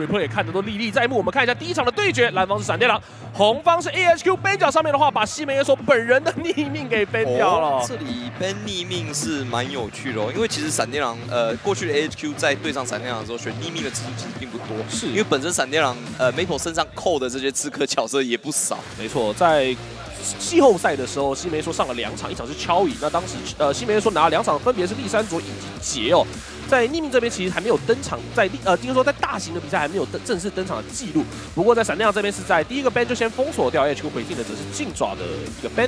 report 也看得都历历在目。我们看一下第一场的对决，蓝方是闪电狼，红方是 AHQ。边角上面的话，把西门野手本人的逆命给 ban 掉了。这里 ban 逆命是蛮有趣的哦，因为其实闪电狼呃过去的 AHQ 在对上闪电狼的时候选逆命的次数其实并不多，是因为本身闪电狼呃 Maple 身上扣的这些刺客角色也不少。没错，在季后赛的时候，西梅说上了两场，一场是敲椅。那当时呃西梅说拿了两场，分别是立山卓以及杰哦。在匿名这边其实还没有登场，在呃，听说在大型的比赛还没有登正式登场的记录。不过在闪亮这边是在第一个 ban 就先封锁掉 HQ 回敬的，则是劲爪的一个 ban。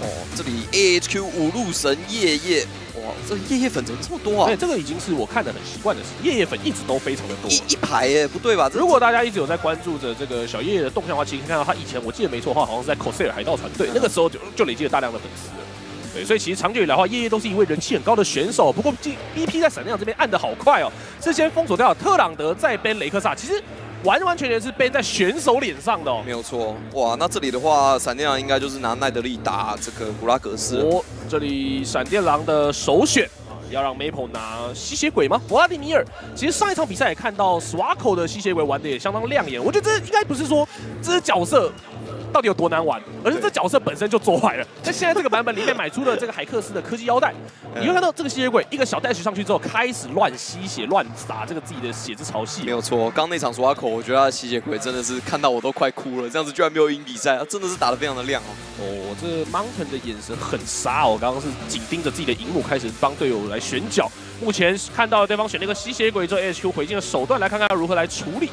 哦，这里 AHQ 五路神夜夜，哇，这夜夜粉怎么这么多啊？对，这个已经是我看的很习惯的事，夜夜粉一直都非常的多，一一排耶，不对吧？如果大家一直有在关注着这个小夜夜的动向的话，其实看到他以前我记得没错的话，好像是在 Corsair 海盗船队，那个时候就就累积了大量的粉丝了。对，所以其实长久以来的话，夜夜都是一位人气很高的选手。不过 B P 在闪亮这边按的好快哦，是先封锁掉特朗德，再 ban 雷克萨。其实完完全全是 ban 在选手脸上的哦。没有错，哇，那这里的话，闪电狼应该就是拿奈德利打这个古拉格斯。哦，这里闪电狼的首选啊，要让 Maple 拿吸血鬼吗？弗拉迪米尔。其实上一场比赛也看到 Swako 的吸血鬼玩的也相当亮眼。我觉得这应该不是说这是角色。到底有多难玩？而是这角色本身就做坏了。在现在这个版本里面买出了这个海克斯的科技腰带，你会看到这个吸血鬼一个小 dash 上去之后，开始乱吸血、乱撒这个自己的血之潮汐。没有错，刚那场刷口，我觉得他吸血鬼真的是看到我都快哭了。这样子居然没有赢比赛，真的是打得非常的亮哦。哦，这 Mountain 的眼神很杀哦，刚刚是紧盯着自己的荧幕，开始帮队友来选角。目前看到对方选了一个吸血鬼之后，HQ 回敬的手段，来看看要如何来处理。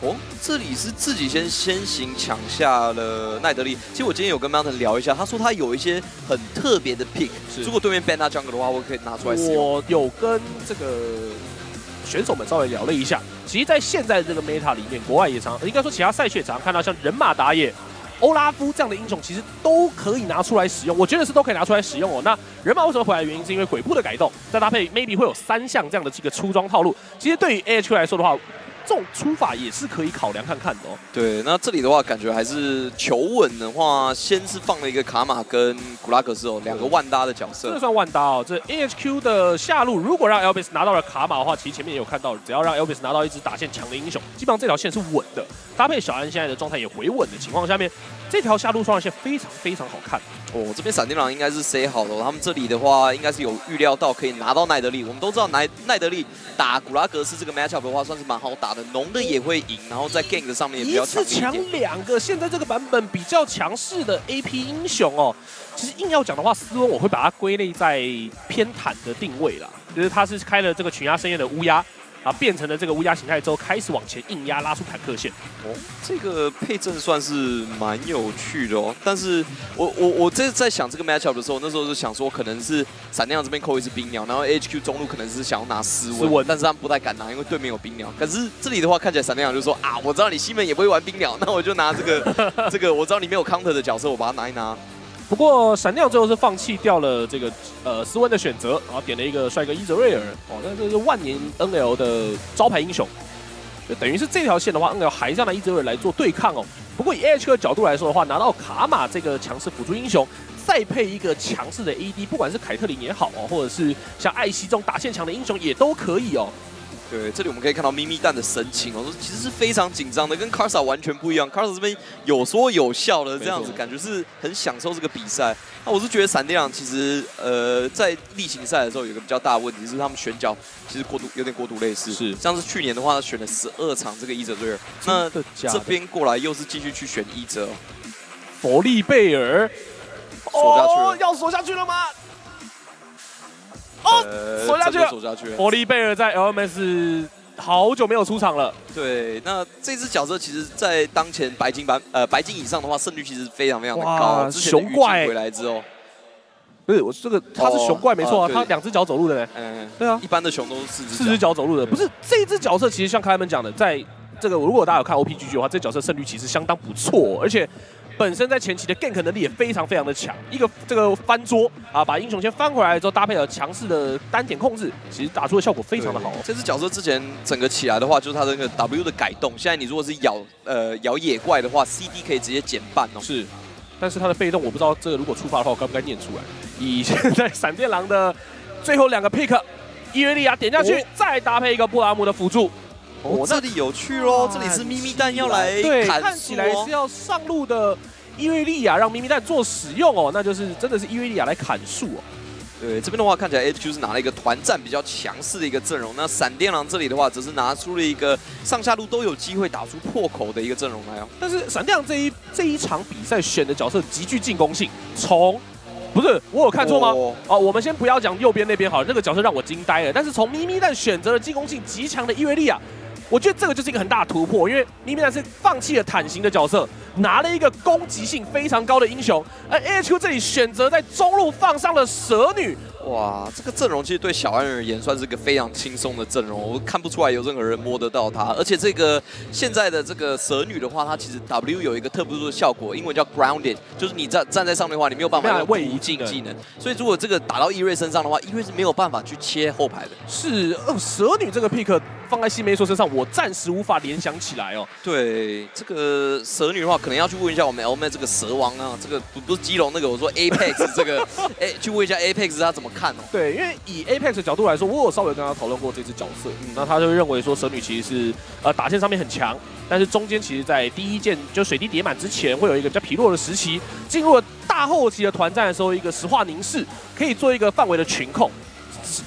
哦，这里是自己先先行抢下了奈德利。其实我今天有跟 Mountain 聊一下，他说他有一些很特别的 pick，如果对面 ban 他 jungle 的话，我可以拿出来使用。我有跟这个选手们稍微聊了一下，其实，在现在这个 meta 里面，国外也常，应该说其他赛区也常看到像人马打野、欧拉夫这样的英雄，其实都可以拿出来使用。我觉得是都可以拿出来使用哦。那人马为什么回来？原因是因为鬼步的改动，再搭配 maybe 会有三项这样的这个出装套路。其实对于 AHQ 来说的话，这种出法也是可以考量看看的哦。对，那这里的话，感觉还是求稳的话，先是放了一个卡玛跟古拉格斯哦，两个万搭的角色。这算万搭哦。这 AHQ 的下路，如果让 Elvis 拿到了卡玛的话，其实前面也有看到，只要让 Elvis 拿到一支打线强的英雄，基本上这条线是稳的。搭配小安现在的状态也回稳的情况下面，这条下路双线非常非常好看。哦，这边闪电狼应该是 C 好了，他们这里的话应该是有预料到可以拿到奈德利。我们都知道奈奈德利打古拉格斯这个 matchup 的话，算是蛮好打的，浓的也会赢，然后在 gank 上面也比较强一强两个，现在这个版本比较强势的 AP 英雄哦。其实硬要讲的话，斯温我会把它归类在偏坦的定位啦，就是他是开了这个群压盛宴的乌鸦。啊，变成了这个乌鸦形态之后，开始往前硬压，拉出坦克线。哦，这个配阵算是蛮有趣的哦。但是我我我这在想这个 matchup 的时候，那时候是想说可能是闪亮这边扣一只冰鸟，然后 HQ 中路可能是想要拿斯文，但是他们不太敢拿，因为对面有冰鸟。可是这里的话看起来闪亮就说啊，我知道你西门也不会玩冰鸟，那我就拿这个 这个我知道你没有 counter 的角色，我把它拿一拿。不过闪亮最后是放弃掉了这个呃斯温的选择，然后点了一个帅哥伊泽瑞尔哦，那这是万年 NL 的招牌英雄，就等于是这条线的话，NL 还是要拿伊泽瑞尔来做对抗哦。不过以 AH 的角度来说的话，拿到卡玛这个强势辅助英雄，再配一个强势的 AD，不管是凯特琳也好哦，或者是像艾希这种打线强的英雄也都可以哦。对，这里我们可以看到咪咪蛋的神情哦，其实是非常紧张的，跟卡萨完全不一样。卡萨这边有说有笑的这样子，感觉是很享受这个比赛。那我是觉得闪电狼其实呃在例行赛的时候有个比较大的问题，是他们选角其实过度有点过度类似。是，像是去年的话，他选了十二场这个伊泽瑞尔，那这边过来又是继续去选伊泽，佛利贝尔锁下去了，要锁下去了吗？哦，锁下去了，锁下去了。伯利贝尔在 LMS 好久没有出场了。对，那这只角色其实，在当前白金版呃白金以上的话，胜率其实非常非常的高。熊怪回来之后，不是我这个他是熊怪没错啊，他两只脚走路的。嗯，对啊，一般的熊都是四只四只脚走路的。不是这一只角色，其实像开门讲的，在这个如果大家有看 OPGG 的话，这角色胜率其实相当不错，而且。本身在前期的 gank 能力也非常非常的强，一个这个翻桌啊，把英雄先翻回来之后，搭配了强势的单点控制，其实打出的效果非常的好。这只角色之前整个起来的话，就是它的那个 W 的改动。现在你如果是咬呃咬野怪的话，CD 可以直接减半哦。是，但是它的被动我不知道这个如果触发的话，我该不该念出来？以现在闪电狼的最后两个 pick，伊维利亚点下去，再搭配一个布拉姆的辅助。哦，这里有趣喽，这里是咪咪蛋要来对，看起来是要上路的伊瑞利亚让咪咪蛋做使用哦，那就是真的是伊瑞利亚来砍树哦。对，这边的话看起来 HQ 是拿了一个团战比较强势的一个阵容，那闪电狼这里的话则是拿出了一个上下路都有机会打出破口的一个阵容来哦。但是闪电狼这一这一场比赛选的角色极具进攻性，从不是我有看错吗？哦，我们先不要讲右边那边好了，那个角色让我惊呆了。但是从咪咪蛋选择了进攻性极强的伊维利亚。我觉得这个就是一个很大的突破，因为咪咪蛋是放弃了坦型的角色，拿了一个攻击性非常高的英雄，而 A H Q 这里选择在中路放上了蛇女。哇，这个阵容其实对小安而言算是个非常轻松的阵容，我看不出来有任何人摸得到他。而且这个现在的这个蛇女的话，它其实 W 有一个特殊的效果，英文叫 Grounded，就是你站站在上面的话，你没有办法位移进技能。所以如果这个打到伊瑞身上的话，伊瑞是没有办法去切后排的。是，哦，蛇女这个 pick 放在西梅说身上，我暂时无法联想起来哦。对，这个蛇女的话，可能要去问一下我们 L M 这个蛇王啊，这个不不是基隆那个，我说 Apex 这个，哎，去问一下 Apex 他怎么。看哦，对，因为以 Apex 的角度来说，我有稍微跟他讨论过这只角色，嗯，那他就认为说蛇女其实是呃打线上面很强，但是中间其实在第一件就水滴叠满之前，会有一个比较疲弱的时期，进入了大后期的团战的时候，一个石化凝视可以做一个范围的群控。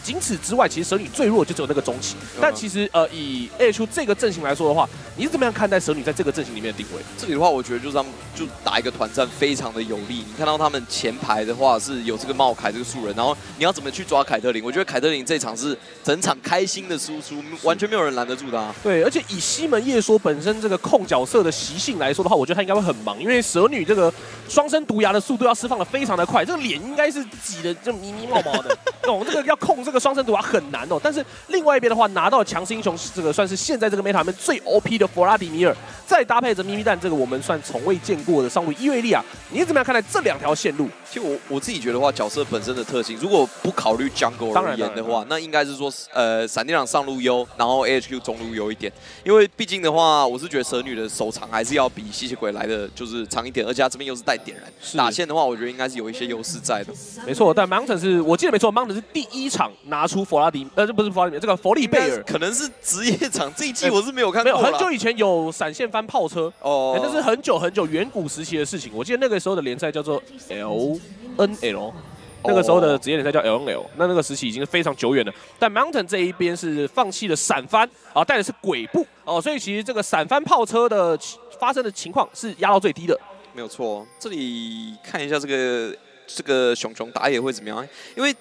仅此之外，其实蛇女最弱就只有那个中期。但其实呃，以 A 出这个阵型来说的话，你是怎么样看待蛇女在这个阵型里面的定位？这里的话，我觉得就是他们就打一个团战非常的有利。你看到他们前排的话是有这个茂凯这个素人，然后你要怎么去抓凯特琳？我觉得凯特琳这场是整场开心的输出，完全没有人拦得住他。对，而且以西门叶说本身这个控角色的习性来说的话，我觉得他应该会很忙，因为蛇女这个双生毒牙的速度要释放的非常的快，这个脸应该是挤的就迷迷毛毛的。懂这个要控这个双生毒啊很难哦。但是另外一边的话，拿到强势英雄是，这个算是现在这个 meta 里面最 OP 的弗拉迪米尔，再搭配着咪咪蛋，这个我们算从未见过的上路伊瑞利亚，你怎么样看待这两条线路？其实我我自己觉得话，角色本身的特性，如果不考虑 jungle 而言的话，那应该是说，呃，闪电狼上路优，然后 AHQ 中路优一点。因为毕竟的话，我是觉得蛇女的手长还是要比吸血鬼来的就是长一点，而且他这边又是带点燃打线的话，我觉得应该是有一些优势在的。没错，但 Mountain 是我记得没错，Mountain 是第一场拿出弗拉迪，呃，这不是弗拉迪，这个弗利贝尔，可能是职业场这一季我是没有看，没有很久以前有闪现翻炮车哦，那是很久很久远古时期的事情。我记得那个时候的联赛叫做 L。N L，那个时候的职业联赛叫 L N L，那那个时期已经是非常久远了。但 Mountain 这一边是放弃了闪翻啊，带的是鬼步哦，所以其实这个闪翻炮车的发生的情况是压到最低的。没有错，这里看一下这个这个熊熊打野会怎么样？因为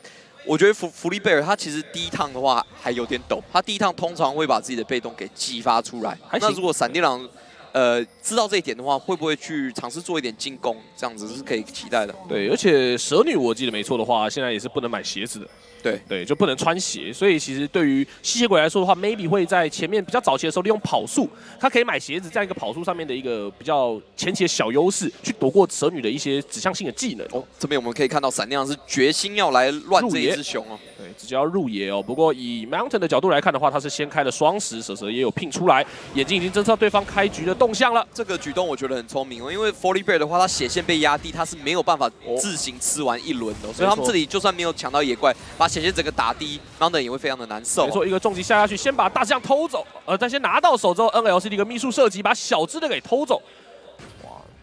我觉得弗弗利贝尔他其实第一趟的话还有点抖，他第一趟通常会把自己的被动给激发出来。那如果闪电狼。呃，知道这一点的话，会不会去尝试做一点进攻？这样子是可以期待的。对，而且蛇女我记得没错的话，现在也是不能买鞋子的。对对，就不能穿鞋。所以其实对于吸血鬼来说的话，maybe 会在前面比较早期的时候利用跑速，他可以买鞋子这样一个跑速上面的一个比较前期的小优势，去躲过蛇女的一些指向性的技能。哦，这边我们可以看到闪亮是决心要来乱这一只熊哦。对，直接要入野哦。不过以 Mountain 的角度来看的话，他是先开了双十，蛇蛇也有拼出来，眼睛已经侦测到对方开局的动向了。这个举动我觉得很聪明哦，因为 Forty Bear 的话，他血线被压低，他是没有办法自行吃完一轮的，所以他们这里就算没有抢到野怪，把血线整个打低，Mountain 也会非常的难受。没错，一个重击下下去，先把大象偷走，呃，但先拿到手之后，NLC 的一个秘术射击，把小只的给偷走。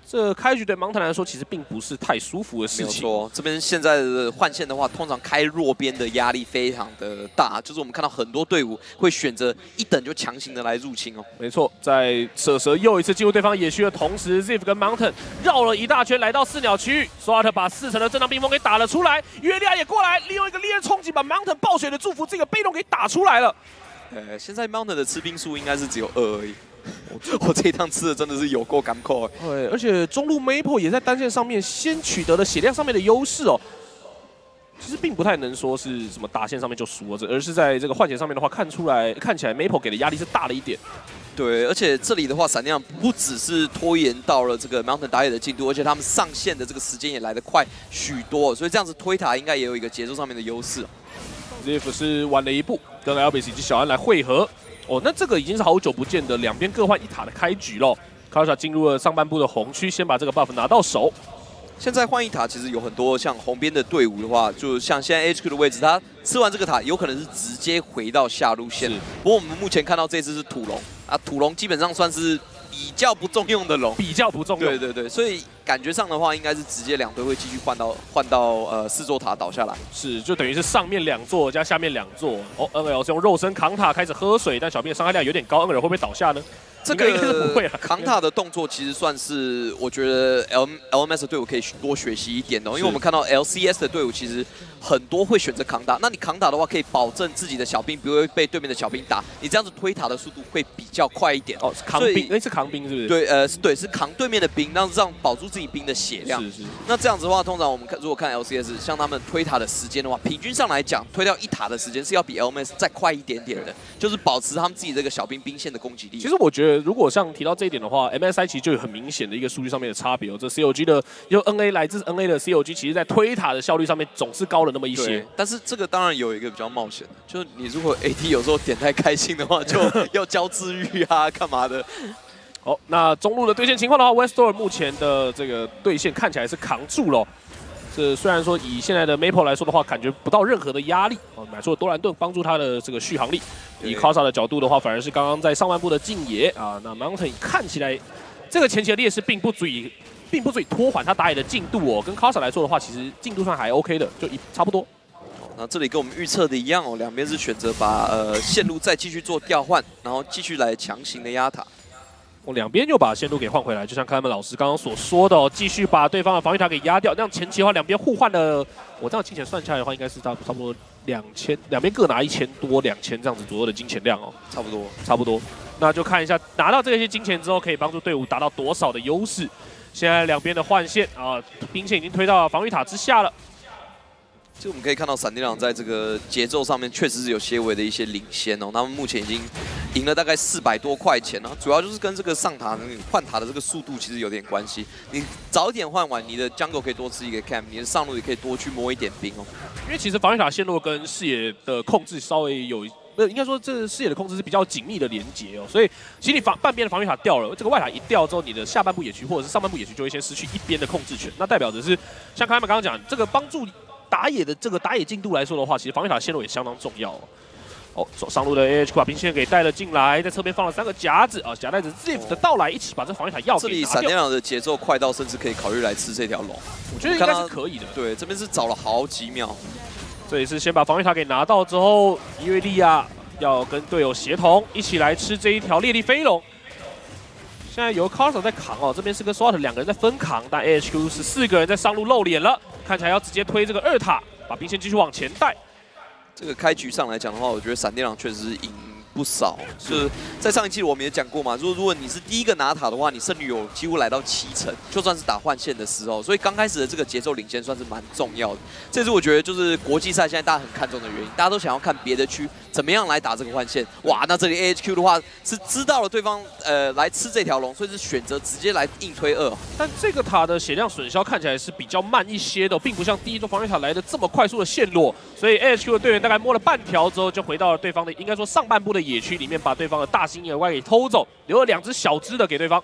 这开局对芒特来说其实并不是太舒服的事情。没错，这边现在的换线的话，通常开弱边的压力非常的大，就是我们看到很多队伍会选择一等就强行的来入侵哦。没错，在蛇蛇又一次进入对方野区的同时，Ziv 跟 Mountain 绕了一大圈来到四鸟区域，索尔特把四层的震荡冰封给打了出来，约利亚也过来利用一个烈焰冲击把 Mountain 暴雪的祝福这个被动给打出来了。呃，现在 Mountain 的吃兵数应该是只有二而已。我这一趟吃的真的是有够干口对，而且中路 Maple 也在单线上面先取得了血量上面的优势哦。其实并不太能说是什么打线上面就输了，而是在这个换血上面的话，看出来看起来 Maple 给的压力是大了一点。对，而且这里的话，闪亮不只是拖延到了这个 Mountain 打野的进度，而且他们上线的这个时间也来得快许多，所以这样子推塔应该也有一个节奏上面的优势。Ziff 是晚了一步，跟 Albis 以及小安来汇合。哦，那这个已经是好久不见的两边各换一塔的开局喽。卡尔莎进入了上半部的红区，先把这个 buff 拿到手。现在换一塔其实有很多像红边的队伍的话，就像现在 HQ 的位置，他吃完这个塔有可能是直接回到下路线。不过我们目前看到这只是土龙啊，土龙基本上算是。比较不重用的龙，比较不重用。对对对，所以感觉上的话，应该是直接两队会继续换到换到呃四座塔倒下来。是，就等于是上面两座加下面两座。哦，NL 是用肉身扛塔开始喝水，但小兵的伤害量有点高，NL 会不会倒下呢？这个不会扛塔的动作其实算是我觉得 L L M S 的队伍可以多学习一点哦，因为我们看到 L C S 的队伍其实很多会选择扛塔，那你扛塔的话可以保证自己的小兵不会被对面的小兵打，你这样子推塔的速度会比较快一点哦。扛兵，那是扛兵是不是？对，呃，是对，是扛对面的兵，让让保住自己兵的血量。是是。那这样子的话，通常我们看如果看 L C S，像他们推塔的时间的话，平均上来讲，推掉一塔的时间是要比 L M S 再快一点点的，就是保持他们自己这个小兵兵线的攻击力。其实我觉得，如果像提到这一点的话，MSI 其实就有很明显的一个数据上面的差别哦。这 COG 的用 NA 来自 NA 的 COG，其实在推塔的效率上面总是高了那么一些。但是这个当然有一个比较冒险的，就是你如果 AD 有时候点太开心的话，就 要交治愈啊，干嘛的？好，那中路的对线情况的话，Westdoor 目前的这个对线看起来是扛住了。这虽然说以现在的 Maple 来说的话，感觉不到任何的压力哦，买出了多兰盾帮助他的这个续航力。以 c o s a 的角度的话，反而是刚刚在上半部的近野啊，那 Mountain 看起来这个前期的劣势并不足以，并不足以拖缓他打野的进度哦。跟 c o s a 来说的话，其实进度上还 OK 的，就一差不多。那这里跟我们预测的一样哦，两边是选择把呃线路再继续做调换，然后继续来强行的压塔。两边就把线路给换回来，就像开门老师刚刚所说的，哦，继续把对方的防御塔给压掉。那样前期的话，两边互换的，我这样金钱算下来的话，应该是差差不多两千，两边各拿一千多、两千这样子左右的金钱量哦，差不多，差不多。那就看一下拿到这些金钱之后，可以帮助队伍达到多少的优势。现在两边的换线啊，兵线已经推到防御塔之下了。就我们可以看到，闪电狼在这个节奏上面确实是有些微的一些领先哦。他们目前已经赢了大概四百多块钱了，主要就是跟这个上塔、换塔的这个速度其实有点关系。你早点换完，你的 jungle 可以多吃一个 camp，你的上路也可以多去摸一点兵哦。因为其实防御塔线路跟视野的控制稍微有，呃，应该说这视野的控制是比较紧密的连接哦。所以其实你防半边的防御塔掉了，这个外塔一掉之后，你的下半部野区或者是上半部野区就会先失去一边的控制权。那代表着是像开们刚刚讲，这个帮助。打野的这个打野进度来说的话，其实防御塔线路也相当重要哦。哦，上路的 AH 把兵线给带了进来，在侧边放了三个夹子啊，夹带着 Zif 的到来，一起把这防御塔要这里闪电狼的节奏快到，甚至可以考虑来吃这条龙。我觉得应该是可以的。对，这边是找了好几秒。这里是先把防御塔给拿到之后，伊维利亚要跟队友协同，一起来吃这一条烈力飞龙。现在由 c a r s o 在扛哦，这边是跟 SWAT 两个人在分扛，但 AHQ 是四个人在上路露脸了。看起来要直接推这个二塔，把兵线继续往前带。这个开局上来讲的话，我觉得闪电狼确实是赢。不少，是在上一期我们也讲过嘛。如果如果你是第一个拿塔的话，你胜率有几乎来到七成，就算是打换线的时候。所以刚开始的这个节奏领先算是蛮重要的。这是我觉得就是国际赛现在大家很看重的原因，大家都想要看别的区怎么样来打这个换线。哇，那这里 A H Q 的话是知道了对方呃来吃这条龙，所以是选择直接来硬推二。但这个塔的血量损消看起来是比较慢一些的，并不像第一座防御塔来的这么快速的陷落。所以 A H Q 的队员大概摸了半条之后，就回到了对方的应该说上半部的野区里面，把对方的大型野怪给偷走，留了两只小只的给对方。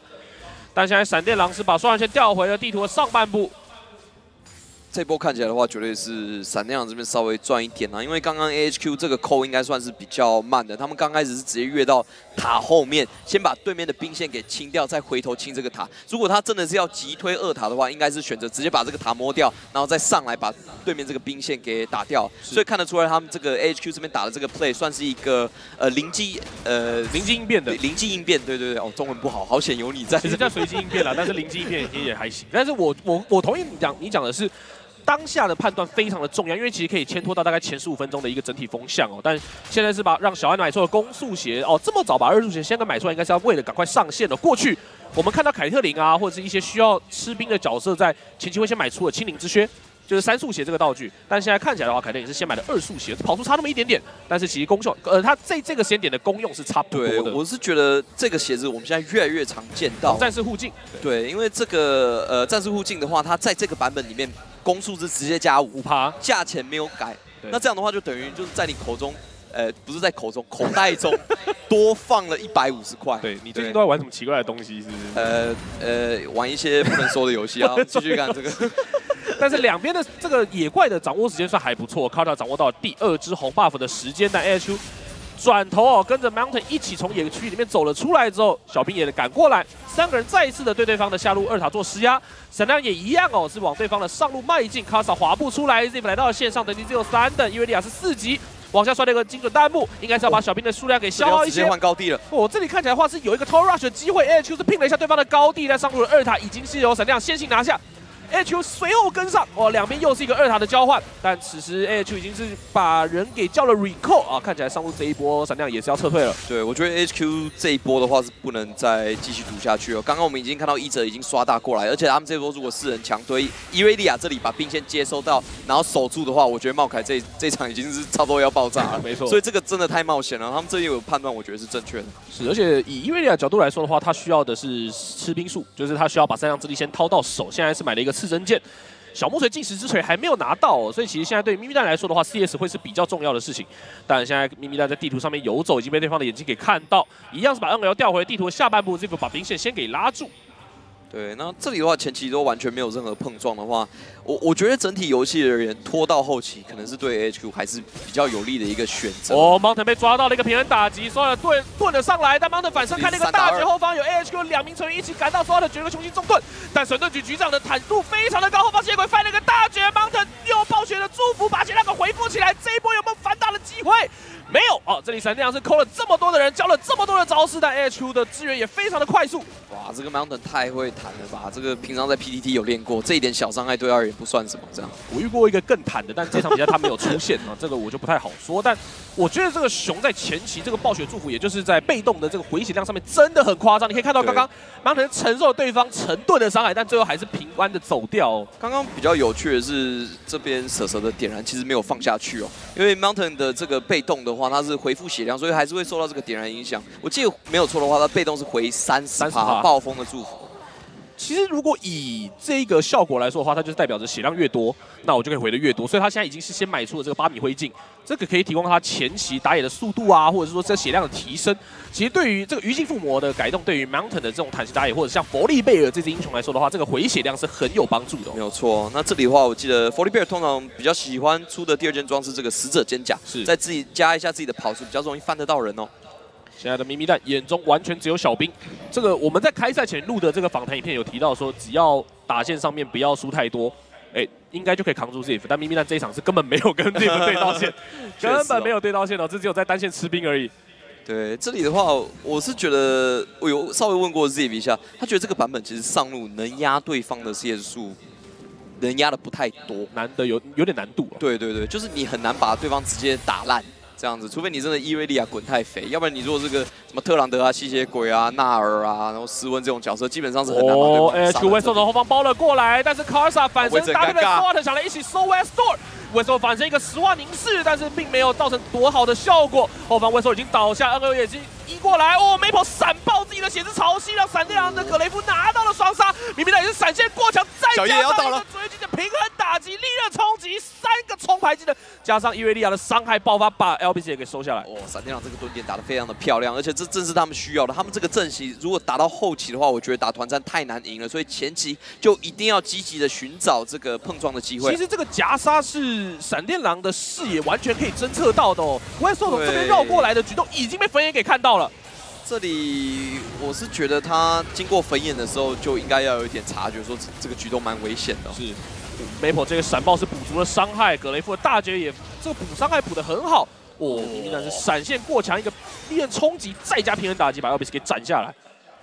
但现在闪电狼是把双人线调回了地图的上半部。这波看起来的话，绝对是闪电狼这边稍微赚一点啊，因为刚刚 A H Q 这个扣应该算是比较慢的，他们刚开始是直接越到塔后面，先把对面的兵线给清掉，再回头清这个塔。如果他真的是要急推二塔的话，应该是选择直接把这个塔摸掉，然后再上来把对面这个兵线给打掉。所以看得出来，他们这个 A H Q 这边打的这个 play 算是一个呃灵机呃灵机应变的灵机应变。对对对，哦，中文不好，好险有你在。其实叫随机应变啦，但是灵机应变也也还行。但是我我我同意你讲，你讲的是。当下的判断非常的重要，因为其实可以牵拖到大概前十五分钟的一个整体风向哦。但现在是把让小安买出了攻速鞋哦，这么早把二速鞋先给买出来，应该是要为了赶快上线的。过去我们看到凯特琳啊，或者是一些需要吃兵的角色，在前期会先买出了青灵之靴，就是三速鞋这个道具。但现在看起来的话，凯特也是先买的二速鞋，跑速差那么一点点，但是其实功效，呃，它这这个时间点的功用是差不多的。我是觉得这个鞋子我们现在越来越常见到战士护镜。对，因为这个呃战士护镜的话，它在这个版本里面。攻速是直接加五趴，价钱没有改。那这样的话，就等于就是在你口中呃，不是在口中，口袋中多放了一百五十块。对你最近都在玩什么奇怪的东西？是不是？呃呃，玩一些不能说的游戏啊。继续看这个。但是两边的这个野怪的掌握时间算还不错，卡塔掌握到第二只红 buff 的时间，但 AHU 转头哦，跟着 Mountain 一起从野区里面走了出来之后，小兵也赶过来，三个人再一次的对对方的下路二塔做施压，闪亮也一样哦，是往对方的上路迈进，卡萨滑步出来，Zip 来到了线上，等级只有三等，伊维利亚是四级，往下摔了一个精准弹幕，应该是要把小兵的数量给消耗一些。直接换高地了，哦，这里看起来的话是有一个 t o r rush 的机会，AHU 是拼了一下对方的高地，在上路的二塔已经是由闪亮先行拿下。A.H.U 随后跟上，哇，两边又是一个二塔的交换，但此时 A.H.U 已经是把人给叫了 recall 啊，看起来上路这一波闪亮也是要撤退了。对，我觉得 H.Q 这一波的话是不能再继续赌下去了。刚刚我们已经看到一泽已经刷大过来，而且他们这波如果四人强推，伊瑞利亚这里把兵线接收到，然后守住的话，我觉得茂凯这这场已经是差不多要爆炸了。没错，所以这个真的太冒险了。他们这里有判断，我觉得是正确的。是，而且以伊瑞利亚角度来说的话，他需要的是吃兵数，就是他需要把三项之力先掏到手。现在是买了一个刺针剑。小木锤进食之锤还没有拿到，所以其实现在对咪咪蛋来说的话，CS 会是比较重要的事情。但现在咪咪蛋在地图上面游走，已经被对方的眼睛给看到，一样是把 NL 调回地图的下半部，这个把兵线先给拉住。对，那这里的话前期都完全没有任何碰撞的话，我我觉得整体游戏而言拖到后期可能是对 HQ 还是比较有利的一个选择。哦，Mountain 被抓到了一个平衡打击，所有盾盾了上来，但 Mountain 反身看那个大绝后方有 AHQ 两名成员一起赶到，所有的绝对重新中盾，但神盾局局长的坦度非常的高，后方血鬼翻了个大绝，Mountain 又暴雪的祝福把血量给回复起来，这一波有没有反打的机会？没有哦，这里闪电狼是扣了这么多的人，教了这么多的招式，但 HQ 的支援也非常的快速。哇，这个 Mountain 太会弹了吧！这个平常在 PTT 有练过，这一点小伤害对二人不算什么。这样，我遇过一个更弹的，但这场比赛他没有出现啊，这个我就不太好说。但我觉得这个熊在前期这个暴雪祝福，也就是在被动的这个回血量上面真的很夸张。你可以看到刚刚 Mountain 承受了对方成吨的伤害，但最后还是平安的走掉。刚刚比较有趣的是，这边蛇蛇的点燃其实没有放下去哦，因为 Mountain 的这个被动的话，它是回复血量，所以还是会受到这个点燃影响。我记得没有错的话，他被动是回三十趴暴风的祝福。其实如果以这个效果来说的话，它就是代表着血量越多，那我就可以回的越多。所以他现在已经是先买出了这个八米灰烬，这个可以提供他前期打野的速度啊，或者是说这血量的提升。其实对于这个余烬附魔的改动，对于 Mountain 的这种坦型打野，或者像佛利贝尔这只英雄来说的话，这个回血量是很有帮助的。没有错。那这里的话，我记得佛利贝尔通常比较喜欢出的第二件装是这个死者肩甲，是在自己加一下自己的跑速，比较容易翻得到人哦。现在的咪咪蛋眼中完全只有小兵。这个我们在开赛前录的这个访谈影片有提到说，只要打线上面不要输太多，哎，应该就可以扛住 Ziff。但咪咪蛋这一场是根本没有跟 Ziff 对到线，根本没有对到线哦，这只有在单线吃兵而已。对，这里的话，我是觉得我有稍微问过 Ziff 一下，他觉得这个版本其实上路能压对方的 CS 数，能压的不太多，难得有有点难度。对对对，就是你很难把对方直接打烂。这样子，除非你真的伊维利亚滚太肥，要不然你如果是个什么特朗德啊、吸血鬼啊、纳尔啊，然后斯温这种角色，基本上是很难把对方杀。哦，哎，从后方包了过来，但是卡萨反身搭配的 SWOT 想来一起收 West Door。威兽反身一个十万凝视，但是并没有造成多好的效果。后方威兽已经倒下，二也已经移过来。哦，Maple 闪爆自己的血之潮汐，让闪电狼的格雷夫拿到了双杀。明明也是闪现过墙，再加上一个追击的平衡打击，力量冲击，三个冲排技能，加上伊维利亚的伤害爆发，把 LBC 也给收下来。哇，闪电狼这个蹲点打得非常的漂亮，而且这正是他们需要的。他们这个阵型如果打到后期的话，我觉得打团战太难赢了，所以前期就一定要积极的寻找这个碰撞的机会。其实这个夹杀是闪电狼。的视野完全可以侦测到的哦，不会说从这边绕过来的举动已经被粉眼给看到了。这里我是觉得他经过粉眼的时候就应该要有一点察觉，说这个举动蛮危险的。是，Maple 这个闪爆是补足了伤害，格雷夫的大绝也这个补伤害补的很好。哦，明显是闪现过强，一个力冲击再加平衡打击，把 LBS 给斩下来。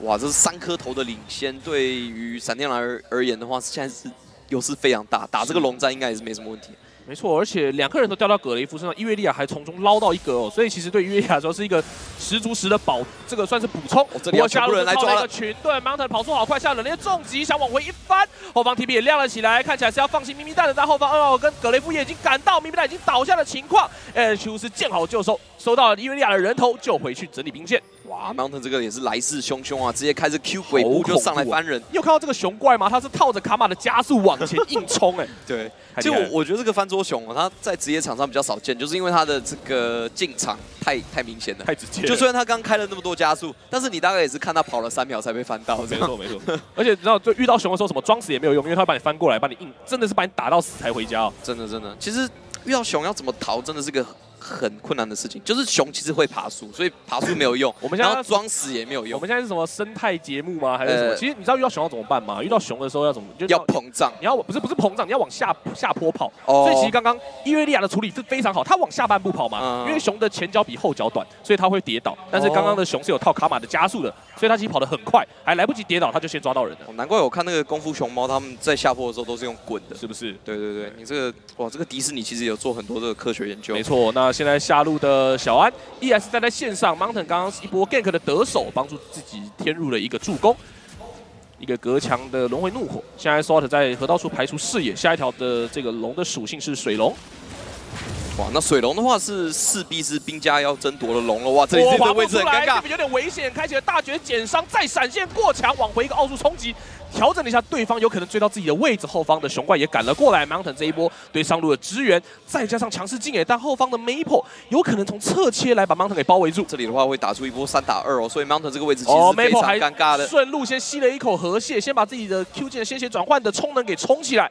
哇，这是三颗头的领先，对于闪电狼而而言的话，现在是优势非常大，打这个龙战应该也是没什么问题。没错，而且两个人都掉到葛雷夫身上，伊维利亚还从中捞到一格哦，所以其实对伊维利亚来说是一个十足十的保，这个算是补充。这里要加入人来抓了。群对，Mountain 跑速好快，下冷链重击，想往回一翻，后方 TP 也亮了起来，看起来是要放弃咪咪蛋的，但后方二号跟葛雷夫也已经赶到，咪咪蛋已经倒下的情况，HQ 是见好就收，收到了伊维利亚的人头就回去整理兵线。哇，Mountain 这个也是来势汹汹啊，直接开着 Q 鬼步就上来翻人。你有看到这个熊怪吗？他是套着卡玛的加速往前 硬冲，哎，对。就我我觉得这个翻桌熊，他在职业场上比较少见，就是因为他的这个进场太太明显了，太直接。就虽然他刚开了那么多加速，但是你大概也是看他跑了三秒才被翻到。没错没错。而且你知道，就遇到熊的时候，什么装死也没有用，因为他把你翻过来，把你硬，真的是把你打到死才回家。哦。真的真的，其实遇到熊要怎么逃，真的是个。很困难的事情，就是熊其实会爬树，所以爬树没有用。我们现在装死也没有用。我们现在是什么生态节目吗？还是什么？其实你知道遇到熊要怎么办吗？遇到熊的时候要怎么？要膨胀。你要不是不是膨胀，你要往下下坡跑。哦所以其实刚刚伊瑞利亚的处理是非常好，他往下半步跑嘛，因为熊的前脚比后脚短，所以他会跌倒。但是刚刚的熊是有套卡马的加速的，所以他其实跑得很快，还来不及跌倒，他就先抓到人了。难怪我看那个功夫熊猫他们在下坡的时候都是用滚的，是不是？对对对，你这个哇，这个迪士尼其实有做很多这个科学研究。没错，那现在下路的。呃，小安依然是站在线上，Mountain 刚刚是一波 gank 的得手，帮助自己添入了一个助攻，一个隔墙的轮回怒火。现在 Sort 在河道处排除视野，下一条的这个龙的属性是水龙。哇，那水龙的话是势必是兵家要争夺的龙了。哇，这里这个位置很尴尬，有点危险。开启了大绝减伤，再闪现过墙，往回一个奥数冲击。调整了一下，对方有可能追到自己的位置，后方的熊怪也赶了过来。Mountain 这一波对上路的支援，再加上强势进野，但后方的 Maple 有可能从侧切来把 Mountain 给包围住。这里的话会打出一波三打二哦，所以 Mountain 这个位置其实非常尴尬的。顺路先吸了一口河蟹，先把自己的 Q 键鲜血转换的充能给冲起来。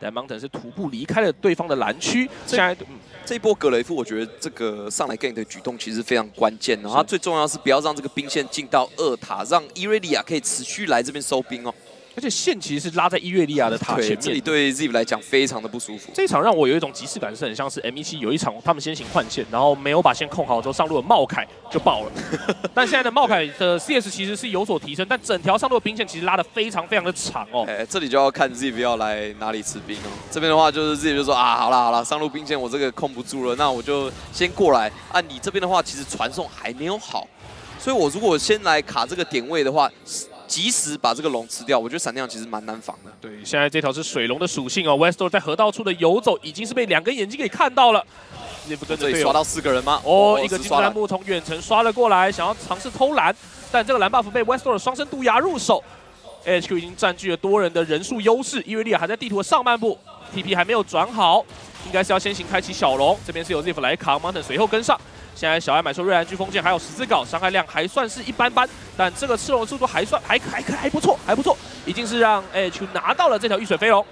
但 Mountain 是徒步离开了对方的蓝区。现在。这一波格雷夫，我觉得这个上来 gank 的举动其实非常关键然后最重要是不要让这个兵线进到二塔，让伊瑞利亚可以持续来这边收兵哦。而且线其实是拉在伊月利亚的塔前面，这里对 z i v 来讲非常的不舒服。这一场让我有一种即视感，是很像是 M17 有一场他们先行换线，然后没有把线控好之后，上路的茂凯就爆了。但现在的茂凯的 CS 其实是有所提升，但整条上路的兵线其实拉的非常非常的长哦。哎，这里就要看 z i v 要来哪里吃兵哦。这边的话就是 z i v 就说啊，好啦好啦，上路兵线我这个控不住了，那我就先过来。啊，你这边的话其实传送还没有好，所以我如果先来卡这个点位的话。及时把这个龙吃掉，我觉得闪亮其实蛮难防的。对，现在这条是水龙的属性哦。Westor 在河道处的游走，已经是被两根眼睛给看到了。你不跟这里刷到四个人吗？哦，一个金兰木从远程刷了过来，想要尝试偷蓝，但这个蓝 buff 被 Westor 的双生毒牙入手。HQ 已经占据了多人的人数优势，伊维利亚还在地图的上半部，TP 还没有转好，应该是要先行开启小龙。这边是由 Ziff 来扛，Mountain 随后跟上。现在小艾买出瑞兰飓风剑，还有十字镐，伤害量还算是一般般，但这个赤龙的速度还算还还可还不错，还不错，已经是让 H 拿到了这条玉水飞龙。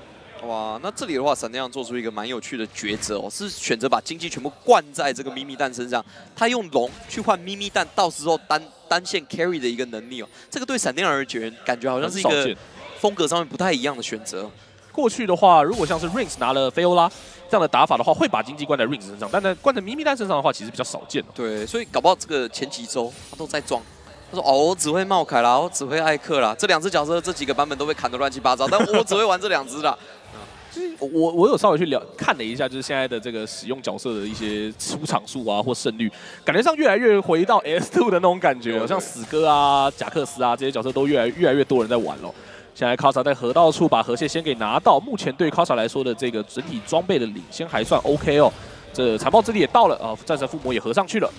哇，那这里的话，闪亮做出一个蛮有趣的抉择哦，是选择把经济全部灌在这个咪咪蛋身上，他用龙去换咪咪蛋，到时候单单线 carry 的一个能力哦，这个对闪电而言，感觉好像是一个风格上面不太一样的选择。过去的话，如果像是 Rings 拿了菲欧拉这样的打法的话，会把经济关在 Rings 身上，但在关在咪咪蛋身上的话，其实比较少见。对，所以搞不好这个前几周他都在装。他说：“哦，我只会茂凯啦，我只会艾克啦，这两只角色这几个版本都被砍得乱七八糟，但 我只会玩这两只啦。我我有稍微去了看了一下，就是现在的这个使用角色的一些出场数啊，或胜率，感觉上越来越回到 S Two 的那种感觉，像死哥啊、贾克斯啊这些角色都越来越来越多人在玩了。”现在 Kasa 在河道处把河蟹先给拿到，目前对 Kasa 来说的这个整体装备的领先还算 OK 哦。这残暴之力也到了啊，战神附魔也合上去了。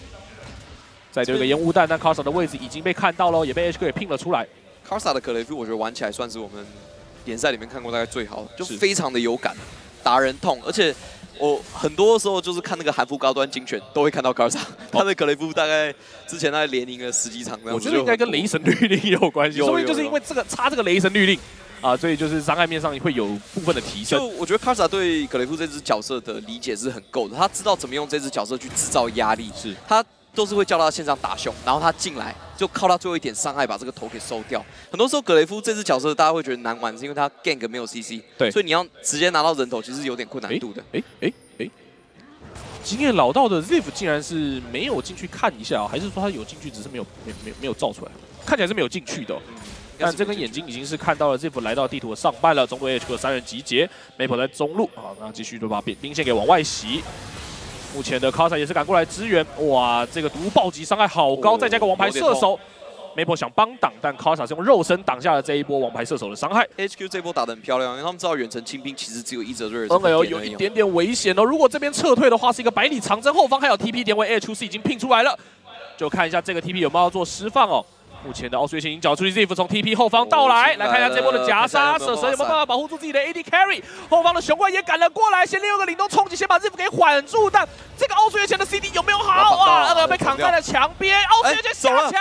再丢一个烟雾弹，但 Kasa 的位置已经被看到了，也被 HQ 给拼了出来。Kasa 的格雷夫我觉得玩起来算是我们联赛里面看过大概最好，就非常的有感，打人痛，而且。我很多时候就是看那个韩服高端精选，都会看到高萨，他的格雷夫大概之前在连赢了十几场，我觉得应该跟雷神律令有关系，说不定就是因为这个差这个雷神律令啊，所以就是伤害面上会有部分的提升。就我觉得卡萨对格雷夫这只角色的理解是很够的，他知道怎么用这只角色去制造压力，是。他。都是会叫他线上打熊，然后他进来就靠他最后一点伤害把这个头给收掉。很多时候格雷夫这只角色大家会觉得难玩，是因为他 gank 没有 CC，对，所以你要直接拿到人头其实有点困难度的。哎哎哎，经验老道的 Ziv 竟然是没有进去看一下，还是说他有进去只是没有没没没有照出来？看起来是没有进去的，但这根眼睛已经是看到了 Ziv 来到地图的上半了。中路 H 的三人集结，Maple 在中路啊，然后继续就把兵兵线给往外洗。目前的卡萨也是赶过来支援，哇，这个毒暴击伤害好高，再加个王牌射手，Maple 想帮挡，但卡萨是用肉身挡下了这一波王牌射手的伤害。HQ 这波打得很漂亮，因为他们知道远程清兵其实只有一折瑞尔，NL 有一点点危险哦。如果这边撤退的话，是一个百里长征，后方还有 TP 点位，HQ 是已经拼出来了。就看一下这个 TP 有没有做释放哦。目前的奥斯维辛已经缴出去 z i f 从 TP 后方到来，来看一下这波的夹杀，舍神有没有办法保护住自己的 AD Carry？后方的雄怪也赶了过来，先利用个灵动冲击，先把 z i f 给缓住。但这个奥斯维前的 CD 有没有好啊？二个被扛在了墙边，奥斯维前下墙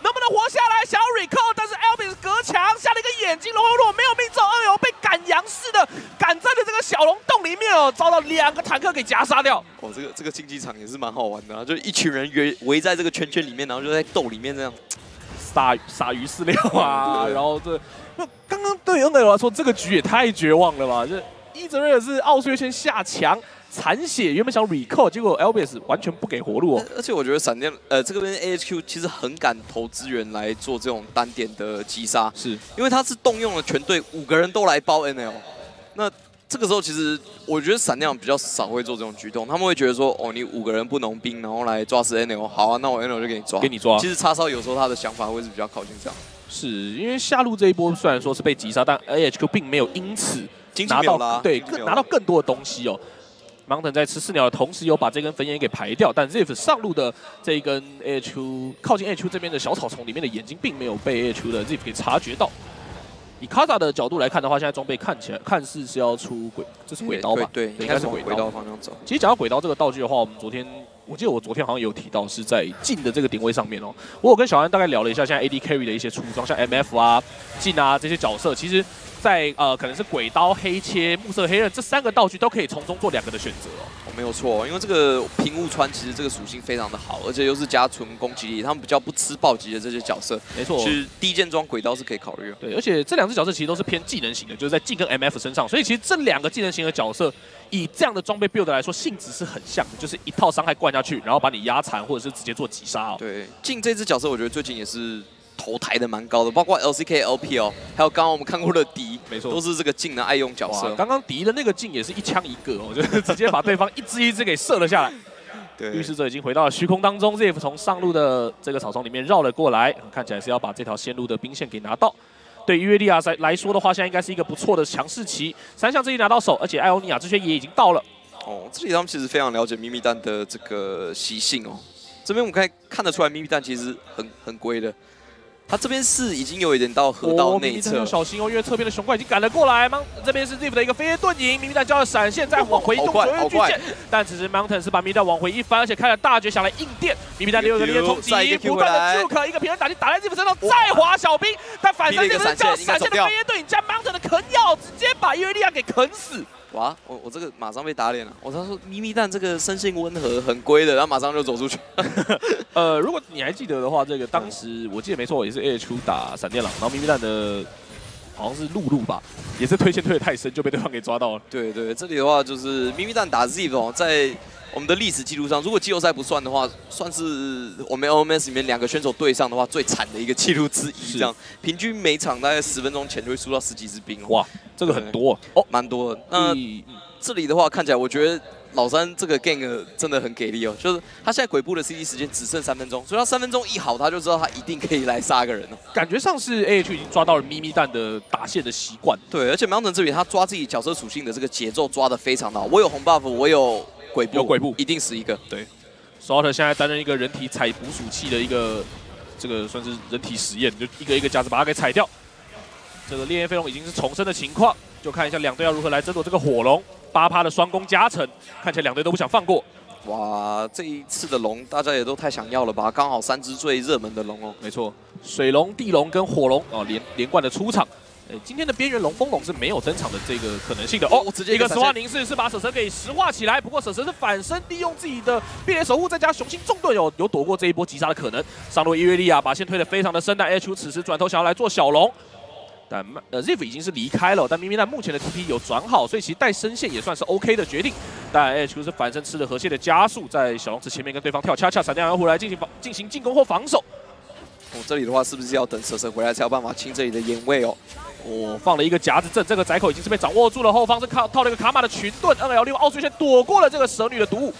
能不能活下来？想要 recall，但是 Elvis 隔墙下了一个眼睛，龙如果没有命中，二流被赶羊似的赶在了这个小龙洞里面哦，遭到两个坦克给夹杀掉。哇，这个这个竞技场也是蛮好玩的啊，就一群人围围在这个圈圈里面，然后就在斗里面这样。撒撒鱼饲料啊，然后这那刚刚对 N L 来说，这个局也太绝望了吧？这伊泽瑞尔是奥斯先下墙残血，原本想 recall，结果 L B S 完全不给活路哦。而且我觉得闪电呃这个边 A H Q 其实很敢投资源来做这种单点的击杀，是因为他是动用了全队五个人都来包 N L，那。这个时候其实我觉得闪亮比较少会做这种举动，他们会觉得说，哦，你五个人不农兵，然后来抓死 N L，好啊，那我 N L 就给你抓，给你抓。其实叉烧有时候他的想法会是比较靠近这样，是因为下路这一波虽然说是被击杀，但 A H Q 并没有因此拿到对更拿到更多的东西哦。Mountain 在吃四鸟的同时，有把这根焚眼给排掉，但 Ziff 上路的这一根 A H Q 靠近 A H Q 这边的小草丛里面的眼睛，并没有被 A H Q 的 Ziff 给察觉到。以卡萨的角度来看的话，现在装备看起来看似是要出轨，这是轨刀吧？对，应该是轨刀方向走。其实讲到轨刀这个道具的话，我们昨天我记得我昨天好像有提到是在镜的这个顶位上面哦。我有跟小安大概聊了一下，现在 AD Carry 的一些出装，像 MF 啊、镜啊这些角色，其实。在呃，可能是鬼刀、黑切、暮色黑刃这三个道具都可以从中做两个的选择哦。哦，没有错，因为这个平雾川其实这个属性非常的好，而且又是加纯攻击力，他们比较不吃暴击的这些角色，没错，其实低件装鬼刀是可以考虑的。对，而且这两只角色其实都是偏技能型的，就是在近跟 MF 身上，所以其实这两个技能型的角色，以这样的装备 build 来说，性质是很像的，就是一套伤害灌下去，然后把你压残，或者是直接做击杀哦。对，进这只角色我觉得最近也是。头抬的蛮高的，包括 LCK、LP 哦，还有刚刚我们看过的迪，没错，都是这个镜的爱用角色。刚刚迪的那个镜也是一枪一个，哦，就是直接把对方一只一只给射了下来。对，预示者已经回到了虚空当中，Ziff 从上路的这个草丛里面绕了过来，看起来是要把这条线路的兵线给拿到。对于约利亚来来说的话，现在应该是一个不错的强势期，三项这己拿到手，而且艾欧尼亚这些也已经到了。哦，这里他们其实非常了解咪咪蛋的这个习性哦。这边我们可以看得出来，咪咪蛋其实很很龟的。他这边是已经有一点到河道内侧，小心哦，因为侧边的熊怪已经赶了过来。吗？这边是 Ziv 的一个飞跃遁影，咪咪蛋交了闪现，再往回动左右巨剑，但此时 Mountain 是把咪咪蛋往回一翻，而且开了大绝想来硬电。咪咪蛋留一个连冲击，不断的 Juke 一个平衡打击打在 Ziv 身上，再滑小兵，但反身这边叫闪现的飞跃遁影加 Mountain 的啃咬，直接把伊维利亚给啃死。哇，我我这个马上被打脸了。我他说咪咪蛋这个生性温和，很龟的，然后马上就走出去。呃，如果你还记得的话，这个当时我记得没错，也是 A H 打闪电狼，然后咪咪蛋的好像是露露吧，也是推线推的太深，就被对方给抓到了。对对，这里的话就是咪咪蛋打 Z 哦，在。我们的历史记录上，如果季后赛不算的话，算是我们 OMS 里面两个选手对上的话最惨的一个记录之一。这样，平均每场大概十分钟前就会输到十几支兵。哇，这个很多哦，蛮多的。那这里的话看起来，我觉得老三这个 gang 真的很给力哦。就是他现在鬼步的 CD 时间只剩三分钟，所以他三分钟一好，他就知道他一定可以来杀个人了。感觉上是 AH 已经抓到了咪咪蛋的打线的习惯。对，而且 Mountain 这边他抓自己角色属性的这个节奏抓的非常好。我有红 buff，我有。鬼步有鬼步，一定死一个。对 s o t 现在担任一个人体采捕鼠器的一个，这个算是人体实验，就一个一个夹子把它给踩掉。这个烈焰飞龙已经是重生的情况，就看一下两队要如何来争夺这个火龙。八趴的双攻加成，看起来两队都不想放过。哇，这一次的龙大家也都太想要了吧？刚好三只最热门的龙哦。没错，水龙、地龙跟火龙哦连连贯的出场。今天的边缘龙风龙是没有登场的这个可能性的哦。直接一个石化凝视是把蛇神给石化起来，不过蛇神是反身利用自己的变脸守护，再加雄心重盾有有躲过这一波击杀的可能。上路伊瑞利亚把线推得非常的深，但 H 此时转头想要来做小龙，但呃 Ziff 已经是离开了，但明明在目前的 TP 有转好，所以其实带深线也算是 OK 的决定。但 H 是反身吃了河蟹的加速，在小龙子前面跟对方跳恰恰闪电二回来进行防进行进攻或防守。哦，这里的话是不是要等蛇神回来才有办法清这里的烟位哦？我放了一个夹子阵，这个窄口已经是被掌握住了。后方是靠套了一个卡玛的群盾，N L 利用奥数线躲过了这个蛇女的毒物。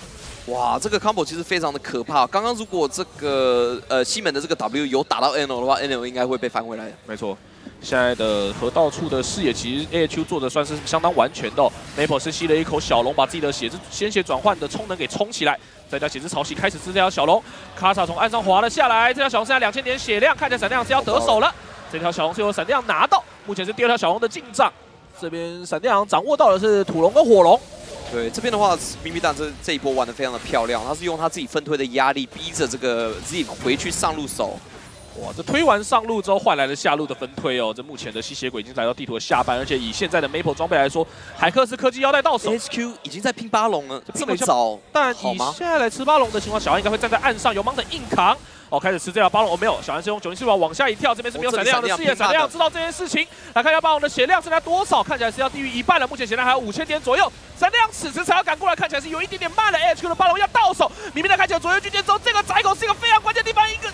哇，这个 combo 其实非常的可怕。刚刚如果这个呃西门的这个 W 有打到 N L 的话，N L 应该会被翻回来。没错，现在的河道处的视野，其实 A H U 做的算是相当完全的。Maple 是吸了一口小龙，把自己的血之鲜血转换的充能给充起来，再加血之潮汐开始吃这条小龙。卡萨从岸上滑了下来，这条小龙剩下两千点血量，看起来闪电是要得手了。这条小龙是由闪电拿到，目前是第二条小龙的进账。这边闪电掌握到的是土龙跟火龙。对，这边的话，咪咪蛋这这一波玩的非常的漂亮，他是用他自己分推的压力，逼着这个 Z 回去上路守。哇，这推完上路之后换来了下路的分推哦。这目前的吸血鬼已经来到地图的下半，而且以现在的 Maple 装备来说，海克斯科技腰带到手，HQ 已经在拼巴龙了，这么早？但以现在来吃巴龙的情况，小安应该会站在岸上，有 Mountain 硬扛。哦，开始吃这条巴龙，哦没有，小安是用九零四宝往下一跳，这边是没有闪亮的视野，闪亮知道这件事情，来看一下巴龙的血量剩下多少，看起来是要低于一半了，目前血量还有五千点左右，闪亮此时才要赶过来，看起来是有一点点慢了，HQ 的巴龙要到手，明明在开启了左右巨剑之后，这个窄口是一个非常关键的地方，一个。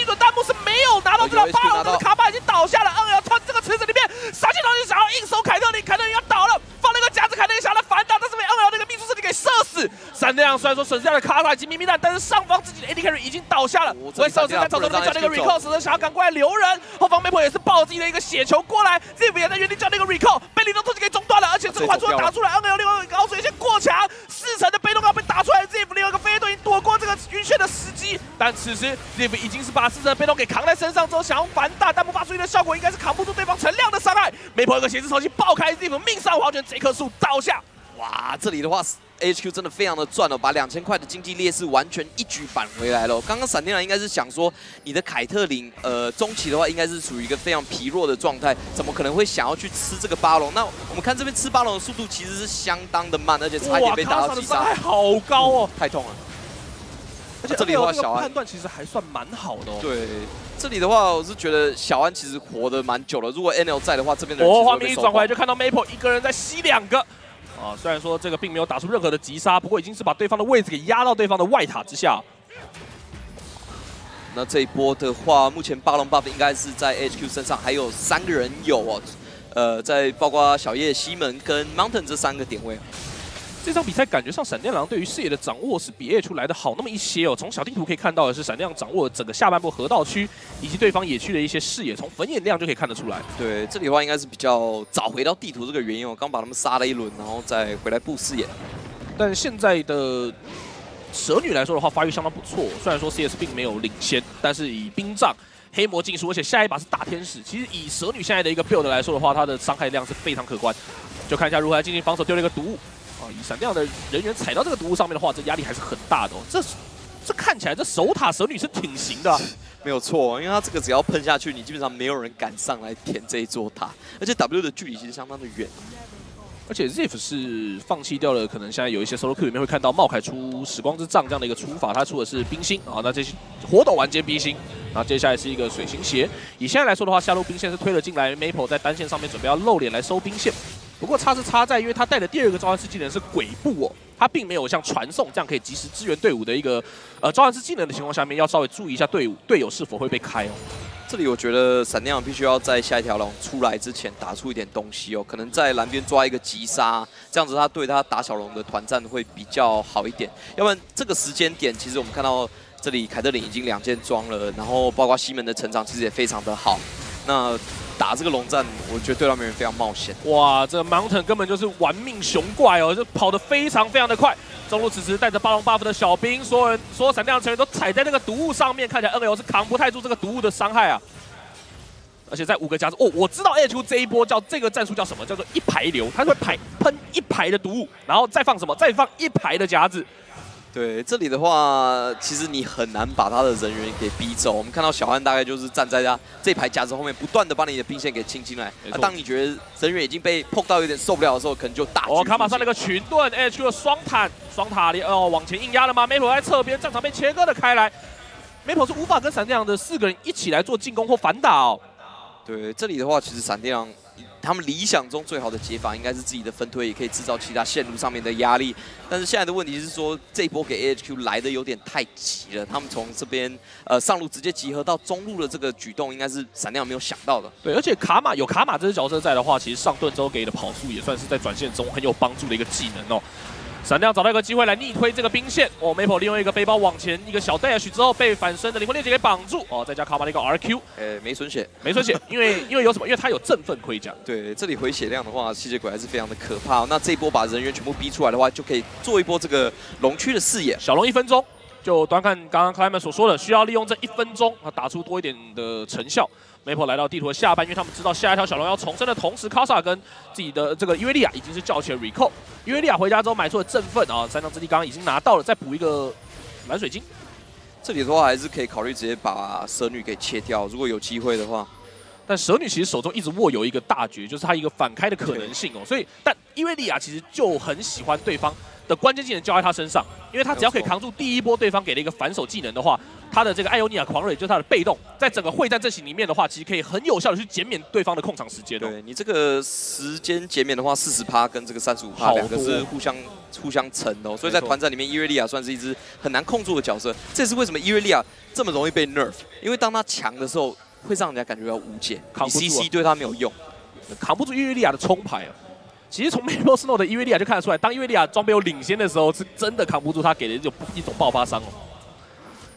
精准弹幕是没有拿到这张巴龙，这个卡巴已经倒下了。二要穿这个池子里面，杀进头就想要硬守凯特琳，凯特琳要倒了，放了个夹子，凯特琳想要反打，但是被 N L 那个秘书设计给射死。闪电虽然说损失掉了卡塔以及咪咪弹，但是上方自己的 A D carry 已经倒下了。所以首先在草丛里面叫那个 recall，想要赶过来留人。后方 Maple 也是抱着自己的一个血球过来，Ziv 也在原地叫那个 recall，被灵动突击给中断了，而且这个缓冲打出来，N L 另外一个高水线过墙，四层的被动要被打出来，Ziv 另外一个飞盾躲过这个晕眩的时机，但此时 Ziv 已经是把四层的被动给扛在身上之后，想要反打，但不发出去的效果应该是扛不住对方陈亮的伤害。Maple 一个血之潮气爆开，Ziv 命丧黄泉，这棵树倒下。哇，这里的话。HQ 真的非常的赚哦，把两千块的经济劣势完全一举扳回来了。刚刚闪电狼应该是想说，你的凯特琳，呃，中期的话应该是处于一个非常疲弱的状态，怎么可能会想要去吃这个巴龙？那我们看这边吃巴龙的速度其实是相当的慢，而且差一点被打到击杀，好高哦，太痛了。这里的话，小安判断其实还算蛮好的哦。对，这里的话，我是觉得小安其实活得蛮久了。如果 NL 在的话，这边的人。哦，画面一转回来就看到 Maple 一个人在吸两个。啊，虽然说这个并没有打出任何的击杀，不过已经是把对方的位置给压到对方的外塔之下。那这一波的话，目前巴龙 buff 应该是在 HQ 身上还有三个人有哦，呃，在包括小叶、西门跟 Mountain 这三个点位。这场比赛感觉上，闪电狼对于视野的掌握是比 A 出来的好那么一些哦。从小地图可以看到的是，闪电狼掌握整个下半部河道区以及对方野区的一些视野，从粉眼量就可以看得出来。对，这里的话应该是比较早回到地图这个原因哦，刚把他们杀了一轮，然后再回来布视野。但现在的蛇女来说的话，发育相当不错。虽然说 CS 并没有领先，但是以冰杖、黑魔禁术，而且下一把是大天使，其实以蛇女现在的一个 build 来说的话，它的伤害量是非常可观。就看一下如何来进行防守，丢了一个毒物。啊，以闪亮的人员踩到这个毒物上面的话，这压力还是很大的哦。这这看起来这守塔蛇女是挺行的，没有错，因为他这个只要喷下去，你基本上没有人敢上来填这一座塔，而且 W 的距离其实相当的远。而且 Ziff 是放弃掉了，可能现在有一些 solo Q 里面会看到茂凯出时光之杖这样的一个出法，他出的是冰心啊，那这些火斗完结冰心，然后接下来是一个水行鞋。以现在来说的话，下路兵线是推了进来，Maple 在单线上面准备要露脸来收兵线。不过差是差在，因为他带的第二个召唤师技能是鬼步哦，他并没有像传送这样可以及时支援队伍的一个呃召唤师技能的情况下面，要稍微注意一下队伍队友是否会被开哦。这里我觉得闪电必须要在下一条龙出来之前打出一点东西哦，可能在蓝边抓一个急杀，这样子他对他打小龙的团战会比较好一点。要不然这个时间点，其实我们看到这里凯特琳已经两件装了，然后包括西门的成长其实也非常的好。那打这个龙战，我觉得对他们非常冒险。哇，这个 Mountain 根本就是玩命熊怪哦，就跑得非常非常的快。中路此时带着霸龙 buff 的小兵，所有人所有闪电成员都踩在那个毒物上面，看起来 N L 是扛不太住这个毒物的伤害啊。而且在五个夹子，哦，我知道 H 这一波叫这个战术叫什么？叫做一排流，他会排喷一排的毒物，然后再放什么？再放一排的夹子。对，这里的话，其实你很难把他的人员给逼走。我们看到小安大概就是站在他这排夹子后面，不断的把你的兵线给清进来。当你觉得人员已经被碰到有点受不了的时候，可能就打。哦，卡马上那个群盾哎，出了双坦双塔里哦，往前硬压了吗？Maple 在侧边战场被切割了开来，Maple 是无法跟闪电狼的四个人一起来做进攻或反打哦。对，这里的话，其实闪电狼。他们理想中最好的解法应该是自己的分推，也可以制造其他线路上面的压力。但是现在的问题是说，这一波给 AHQ 来的有点太急了。他们从这边呃上路直接集合到中路的这个举动，应该是闪亮没有想到的。对，而且卡玛有卡玛这只角色在的话，其实上盾之后给的跑速也算是在转线中很有帮助的一个技能哦。闪亮找到一个机会来逆推这个兵线，哦，Maple 利用一个背包往前一个小 dash 之后被反身的灵魂链接给绑住，哦，再加卡玛的一个 RQ，呃，没损血，没损血，因为因为有什么？因为他有振奋盔甲。对，这里回血量的话，吸血鬼还是非常的可怕。那这一波把人员全部逼出来的话，就可以做一波这个龙区的视野。小龙一分钟，就端看刚刚 Climer 所说的，需要利用这一分钟啊，打出多一点的成效。Maple 来到地图的下半，因为他们知道下一条小龙要重生的同时，卡萨跟自己的这个伊维利亚已经是叫起了 Recall。伊维利亚回家之后买出了振奋啊，三张之地刚刚已经拿到了，再补一个蓝水晶。这里的话还是可以考虑直接把蛇女给切掉，如果有机会的话。但蛇女其实手中一直握有一个大局，就是她一个反开的可能性哦。所以，但伊维利亚其实就很喜欢对方的关键技能交在他身上，因为他只要可以扛住第一波对方给了一个反手技能的话。他的这个艾欧尼亚狂蕊就是他的被动，在整个会战阵型里面的话，其实可以很有效的去减免对方的控场时间。对你这个时间减免的话，四十趴跟这个三十五趴两个是互相互相乘的，所以在团战里面，伊瑞利亚算是一只很难控住的角色。这是为什么伊瑞利亚这么容易被 nerf？因为当他强的时候，会让人家感觉到无解，扛，CC 对他没有用，扛不住伊瑞利亚的冲牌啊。其实从 Maple Snow 的伊维利亚就看得出来，当伊维利亚装备有领先的时候，是真的扛不住他给的一种一种爆发伤哦。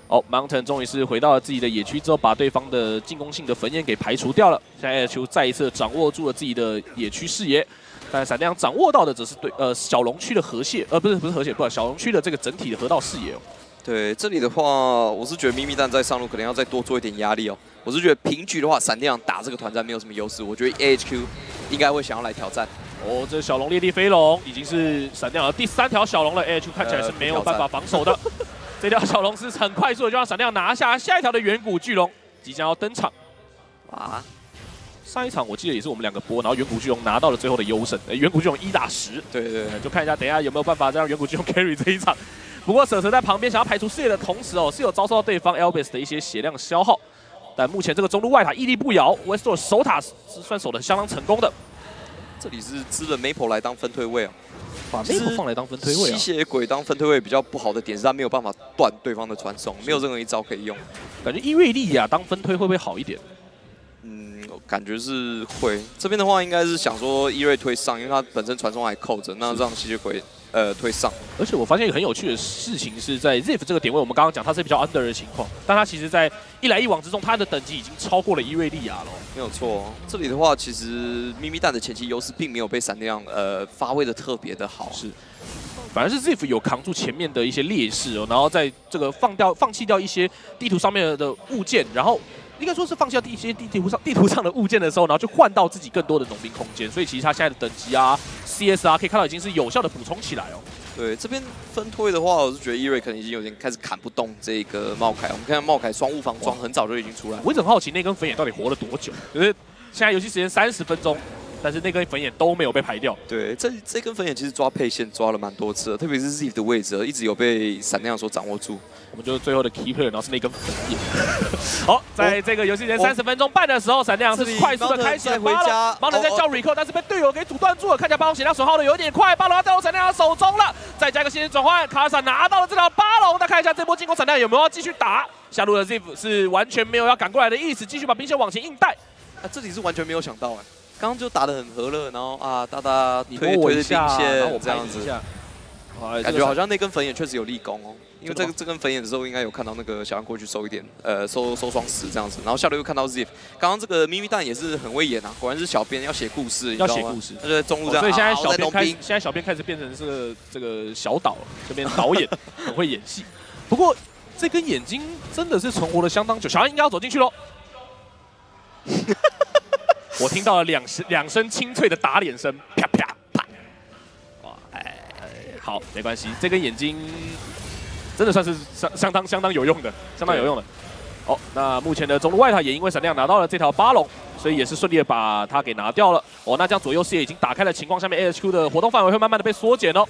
哦，Mountain 终于是回到了自己的野区之后，把对方的进攻性的焚烟给排除掉了。现在球再一次掌握住了自己的野区视野，但闪亮掌握到的则是对呃小龙区的河蟹，呃不是不是河蟹，不小龙区的这个整体的河道视野哦。对，这里的话，我是觉得咪咪蛋在上路可能要再多做一点压力哦。我是觉得平局的话，闪亮打这个团战没有什么优势，我觉得 AHQ 应该会想要来挑战。哦，这小龙烈地飞龙已经是闪亮了第三条小龙了，AHQ 看起来是没有办法防守的。这条小龙是很快速的就让闪亮拿下下一条的远古巨龙，即将要登场。啊！上一场我记得也是我们两个播，然后远古巨龙拿到了最后的优胜。远古巨龙一打十，对对对，就看一下等一下有没有办法再让远古巨龙 carry 这一场。不过舍舍在旁边想要排除视野的同时哦，是有遭受到对方 Elvis 的一些血量消耗。但目前这个中路外塔屹立不摇，Westro 守塔是算守的相当成功的。这里是支了 Maple 来当分推位啊。把 Maple 放来当分推位，吸血鬼当分推位比较不好的点是，他没有办法断对方的传送，没有任何一招可以用。感觉伊瑞利亚当分推会不会好一点？嗯，感觉是会。这边的话应该是想说伊瑞推上，因为他本身传送还扣着，那让吸血鬼。呃，推上，而且我发现一个很有趣的事情是在 Ziff 这个点位，我们刚刚讲它是比较 under 的情况，但它其实在一来一往之中，它的等级已经超过了伊瑞利亚了。没有错，这里的话，其实咪咪蛋的前期优势并没有被闪亮呃发挥的特别的好，是，反而是 Ziff 有扛住前面的一些劣势哦，然后在这个放掉、放弃掉一些地图上面的物件，然后。应该说是放下一些地图上地图上的物件的时候，然后就换到自己更多的农民空间，所以其实他现在的等级啊、CS 啊，可以看到已经是有效的补充起来哦。对，这边分推的话，我是觉得伊瑞可能已经有点开始砍不动这个茂凯。我们看看茂凯双物防装很早就已经出来，我一直很好奇那根粉眼到底活了多久，因为现在游戏时间三十分钟。但是那根粉眼都没有被排掉。对，这这根粉眼其实抓配线抓了蛮多次，特别是 Z 的位置，一直有被闪亮所掌握住。我们就是最后的 keeper，然后是那根粉眼。好，在这个游戏时间三十分钟半的时候，闪亮是快速的开启了回家，帮人在叫 recall，但是被队友给阻断住了。看起来巴龙血量损耗的有点快，巴龙要掉到闪亮的手中了。再加一个新人转换，卡萨拿到了这条巴龙。再看一下这波进攻，闪亮有没有要继续打？下路的 Z 是完全没有要赶过来的意思，继续把兵线往前硬带。啊，这里是完全没有想到哎。刚刚就打得很和乐，然后啊，大大推推兵线这样子，感觉好像那根粉眼确实有立功哦。因为这个这根粉眼的时候，应该有看到那个小杨过去收一点，呃，收收双十这样子。然后下路又看到 Ziff，刚刚这个咪咪蛋也是很会演啊，果然是小编要写故事，要写故事。他在中路这样，所以现在小编开，现在小编开始变成是这个小导 这边导演，很会演戏。不过这根眼睛真的是存活了相当久，小杨应该要走进去喽。我听到了两声两声清脆的打脸声，啪啪啪！哇，哎，好，没关系，这根眼睛真的算是相相当相当有用的，相当有用的。哦，那目前的中路外塔也因为闪亮拿到了这条巴龙，所以也是顺利的把它给拿掉了。哦，那这样左右视野已经打开的情况下面，AHQ 的活动范围会慢慢的被缩减哦。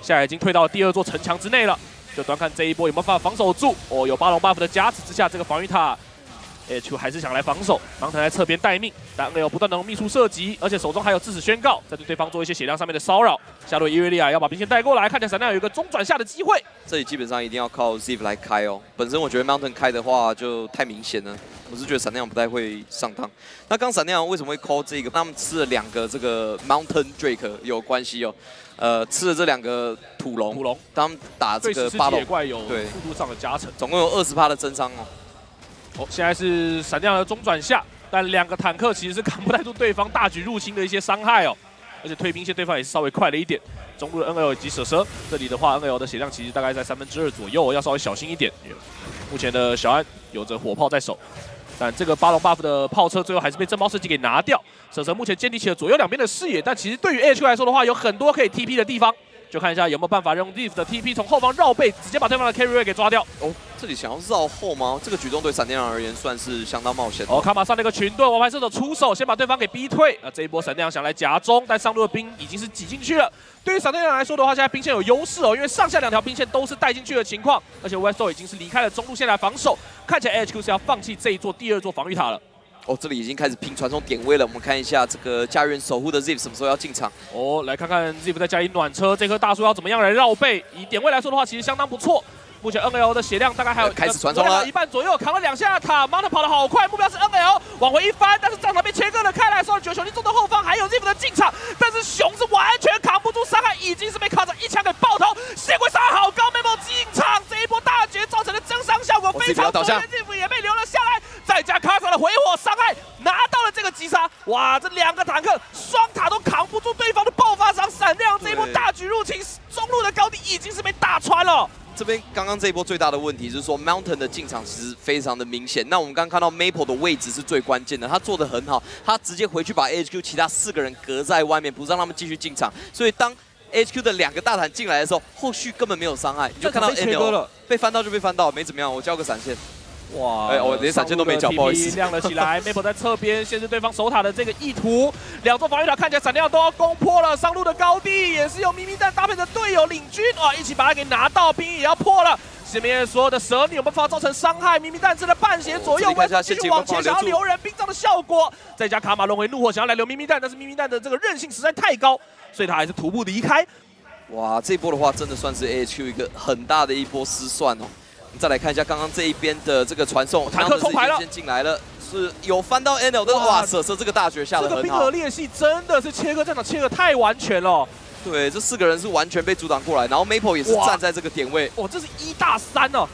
现在已经退到了第二座城墙之内了，就端看这一波有没有办法防守住。哦，有巴龙 buff 的加持之下，这个防御塔。H 还是想来防守，芒腾在侧边待命，但没有不断的用秘术射击，而且手中还有致死宣告，在对对方做一些血量上面的骚扰。下路伊维利亚要把兵线带过来，看起来闪亮有一个中转下的机会。这里基本上一定要靠 Ziv 来开哦。本身我觉得 Mountain 开的话就太明显了，我是觉得闪亮不太会上当。那刚闪电狼为什么会 call 这个？他们吃了两个这个 Mountain Drake 有关系哦。呃，吃了这两个土龙，土龙，他们打这个八龙怪有对速度上的加成，总共有二十趴的增伤哦。哦，现在是闪电狼的中转下，但两个坦克其实是扛不太住对方大举入侵的一些伤害哦。而且退兵线对方也是稍微快了一点。中路的 NL 以及蛇蛇，这里的话 NL 的血量其实大概在三分之二左右，要稍微小心一点。目前的小安有着火炮在手，但这个八龙 buff 的炮车最后还是被震爆射击给拿掉。蛇蛇目前建立起了左右两边的视野，但其实对于 H Q 来说的话，有很多可以 TP 的地方。就看一下有没有办法用 Leaf 的 TP 从后方绕背，直接把对方的 Carry 给抓掉。哦，这里想要绕后吗？这个举动对闪电狼而言算是相当冒险。哦，卡马上那个群盾，王牌射手出手，先把对方给逼退。啊，这一波闪电狼想来夹中，但上路的兵已经是挤进去了。对于闪电狼来说的话，现在兵线有优势哦，因为上下两条兵线都是带进去的情况，而且 Westo 已经是离开了中路线来防守，看起来 HQ 是要放弃这一座第二座防御塔了。哦，这里已经开始拼传送点位了。我们看一下这个家园守护的 Zip 什么时候要进场？哦，来看看 Zip 在家里暖车，这棵大树要怎么样来绕背？以点位来说的话，其实相当不错。目前 NL 的血量大概还有开始传送了，一半左右，扛了两下塔，Mount 跑得好快，目标是 NL，往回一翻，但是战场被切割了开来，受了九球，你中的后方还有 Zip 的进场，但是熊是完全扛不住伤害，已经是被卡着一枪给爆头，血鬼伤害好高，Mabel 进场，这一波大绝造成的增伤效果非常，倒下，Zip 也被留了下来，再加卡萨的回火伤害，拿到了这个击杀，哇，这两个坦克双塔都扛不住对方的爆发伤，闪亮这一波大举入侵，中路的高地已经是被打穿了。这边刚刚这一波最大的问题是说，Mountain 的进场其实非常的明显。那我们刚刚看到 Maple 的位置是最关键的，他做的很好，他直接回去把 HQ 其他四个人隔在外面，不让他们继续进场。所以当 HQ 的两个大坦进来的时候，后续根本没有伤害，你就看到 NL 被翻到就被翻到，没怎么样。我交个闪现。哇！哎，我连闪现都没交，不好意思。亮了起来，Maple 在侧边限制对方守塔的这个意图。两座防御塔看起来闪亮都要攻破了，上路的高地也是由咪咪蛋搭配着队友领军啊，一起把它给拿到，兵也要破了。前面所有的蛇女有办法造成伤害，咪咪蛋正在半血左右，我们继续往前想要留人，冰杖的效果，再加卡马龙为怒火想要来留咪咪蛋，但是咪咪蛋的这个韧性实在太高，所以他还是徒步离开。哇，这波的话真的算是 AHQ 一个很大的一波失算哦。再来看一下刚刚这一边的这个传送，坦克冲牌了，先进来了，是有翻到 NL 的哇，舍舍这个大绝下。这个冰河裂隙真的是切割战场切的太完全了。对，这四个人是完全被阻挡过来，然后 Maple 也是站在这个点位。哇，这是一大三哦。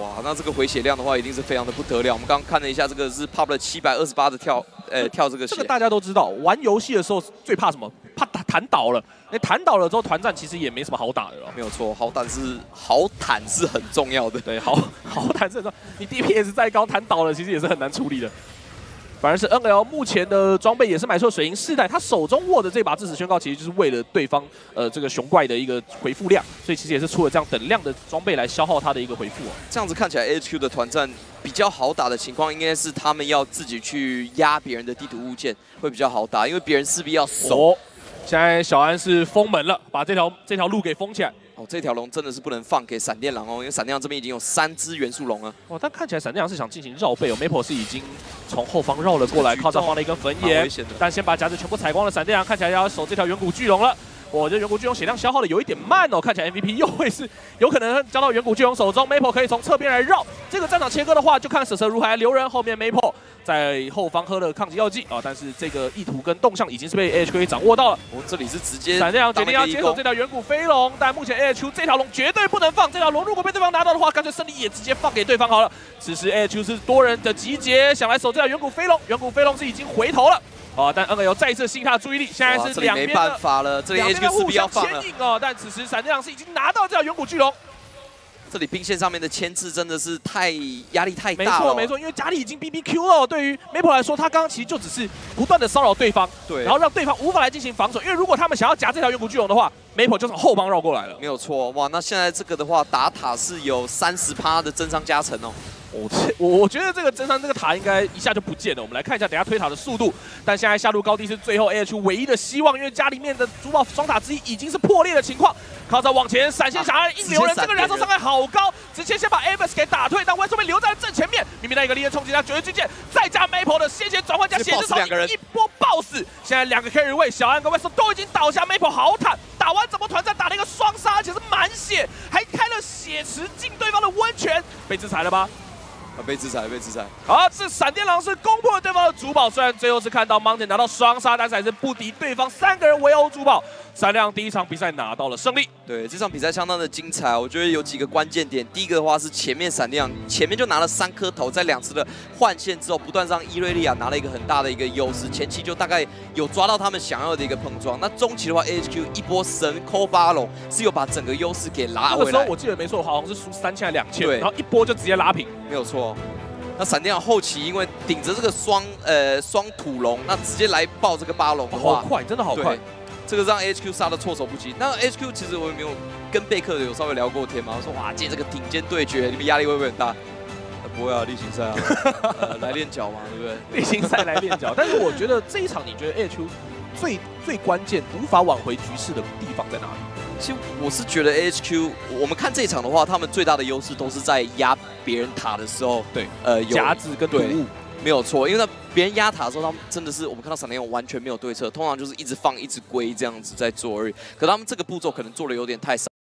哇，那这个回血量的话，一定是非常的不得了。我们刚刚看了一下，这个是 pop 了七百二十八的跳，呃，跳这个血。这个大家都知道，玩游戏的时候最怕什么？怕弹弹倒了。那弹倒了之后，团战其实也没什么好打的了。没有错，好坦是好坦是很重要的。对，好 好坦是说，你 DPS 再高，弹倒了其实也是很难处理的。反而是 NL 目前的装备也是买错水银四代，他手中握的这把致死宣告，其实就是为了对方呃这个熊怪的一个回复量，所以其实也是出了这样等量的装备来消耗他的一个回复哦。这样子看起来，HQ 的团战比较好打的情况，应该是他们要自己去压别人的地图物件会比较好打，因为别人势必要守。现在小安是封门了，把这条这条路给封起来。哦，这条龙真的是不能放给闪电狼哦，因为闪电狼这边已经有三只元素龙了。哦，但看起来闪电狼是想进行绕背哦，Maple 是已经从后方绕了过来，靠上放了一根焚炎，但先把夹子全部踩光了。闪电狼看起来要守这条远古巨龙了。我觉得远古巨龙血量消耗的有一点慢哦，看起来 MVP 又会是有可能交到远古巨龙手中。Maple 可以从侧边来绕这个战场切割的话，就看蛇蛇如何来留人。后面 Maple 在后方喝了抗击药剂啊，但是这个意图跟动向已经是被 AHQ 掌握到了。我们这里是直接闪电狼决定要接手这条远古飞龙，但目前 AHQ 这条龙绝对不能放。这条龙如果被对方拿到的话，干脆胜利也直接放给对方好了。此时 AHQ 是多人的集结，想来守这条远古飞龙。远古飞龙是已经回头了。啊，但 N L 再一次吸引他的注意力，现在是两边没办法了，这里 H Q 势必要放了。哦，但此时闪电狼是已经拿到这条远古巨龙，这里兵线上面的牵制真的是太压力太大了。没错没错，因为家里已经 B B Q 了，对于 Maple 来说，他刚刚其实就只是不断的骚扰对方，对，然后让对方无法来进行防守。因为如果他们想要夹这条远古巨龙的话，Maple 就从后方绕过来了。没有错，哇，那现在这个的话打塔是有三十趴的增伤加成哦。我我我觉得这个真山这个塔应该一下就不见了。我们来看一下等下推塔的速度。但现在下路高地是最后 AH 唯一的希望，因为家里面的珠宝双塔之一已经是破裂的情况。靠着往前闪现想要硬留人，这个燃烧伤害好高，直接先把 a v s 给打退。但 w e s 被留在了正前面，明明那一个力量冲击，他绝对巨剑，再加 Maple 的先前转换加血之两个人一波爆死。现在两个 carry 位，小安跟 w e s 都已经倒下，Maple 好坦，打完整波团战打了一个双杀，而且是满血，还开了血池进对方的温泉，被制裁了吧？啊，被制裁，被制裁。好，这闪电狼是攻破了对方的主堡，虽然最后是看到 Mountain 拿到双杀，但是还是不敌对方三个人围殴主堡。闪亮第一场比赛拿到了胜利。对，这场比赛相当的精彩，我觉得有几个关键点。第一个的话是前面闪亮前面就拿了三颗头，在两次的换线之后，不断让伊瑞利亚拿了一个很大的一个优势。前期就大概有抓到他们想要的一个碰撞。那中期的话，AHQ 一波神抠巴龙是有把整个优势给拉回来。那时候我记得没错，好像是输三千还两千，然后一波就直接拉平，没有错。那闪电后期因为顶着这个双呃双土龙，那直接来爆这个八龙的话，好快，真的好快。这个让 HQ 杀的措手不及。那 HQ 其实我也没有跟贝克有稍微聊过天嘛，我说哇，接这个顶尖对决，你们压力会不会很大？不会啊，例行赛啊，来练脚嘛，对不对？例行赛来练脚。但是我觉得这一场，你觉得 HQ 最最关键无法挽回局势的地方在哪里？其实我是觉得 HQ，我们看这一场的话，他们最大的优势都是在压别人塔的时候，对，呃，有夹子跟毒物。没有错，因为他别人压塔的时候，他们真的是我们看到闪电完全没有对策，通常就是一直放一直归这样子在做而已。可他们这个步骤可能做的有点太少。